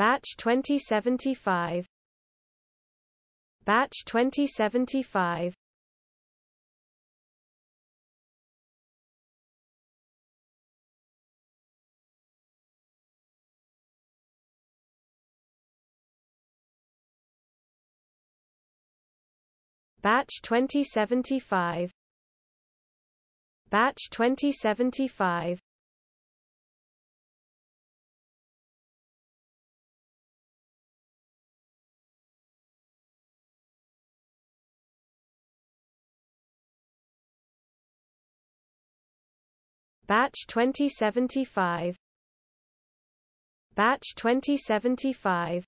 Batch 2075 Batch 2075 Batch 2075 Batch 2075 Batch 2075 Batch 2075